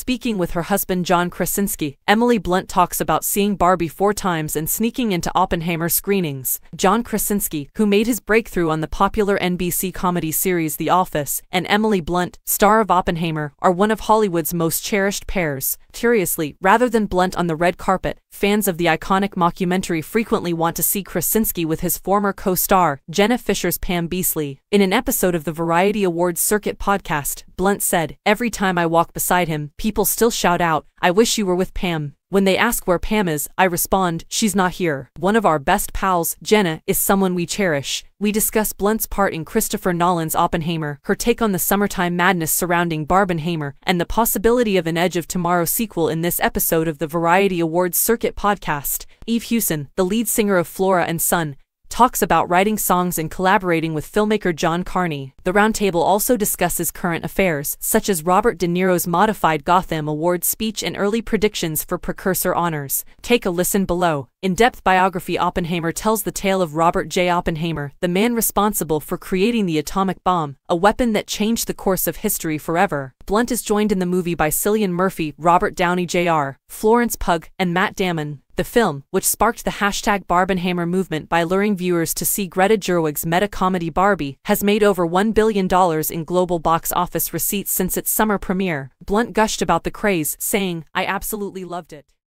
Speaking with her husband John Krasinski, Emily Blunt talks about seeing Barbie four times and sneaking into Oppenheimer screenings. John Krasinski, who made his breakthrough on the popular NBC comedy series The Office, and Emily Blunt, star of Oppenheimer, are one of Hollywood's most cherished pairs. Curiously, rather than Blunt on the red carpet, fans of the iconic mockumentary frequently want to see Krasinski with his former co-star, Jenna Fischer's Pam Beesly. In an episode of the Variety Awards Circuit podcast, Blunt said, Every time I walk beside him, people still shout out, I wish you were with Pam. When they ask where Pam is, I respond, she's not here. One of our best pals, Jenna, is someone we cherish. We discuss Blunt's part in Christopher Nolan's Oppenheimer, her take on the summertime madness surrounding Barbenheimer, and the possibility of an Edge of Tomorrow sequel in this episode of the Variety Awards Circuit podcast. Eve Hewson, the lead singer of Flora and Son, talks about writing songs and collaborating with filmmaker John Carney. The roundtable also discusses current affairs, such as Robert De Niro's modified Gotham Award speech and early predictions for precursor honors. Take a listen below. In-depth biography Oppenheimer tells the tale of Robert J. Oppenheimer, the man responsible for creating the atomic bomb, a weapon that changed the course of history forever. Blunt is joined in the movie by Cillian Murphy, Robert Downey Jr., Florence Pugh, and Matt Damon. The film, which sparked the hashtag Barbenheimer movement by luring viewers to see Greta Gerwig's meta-comedy Barbie, has made over $1 billion in global box office receipts since its summer premiere. Blunt gushed about the craze, saying, I absolutely loved it.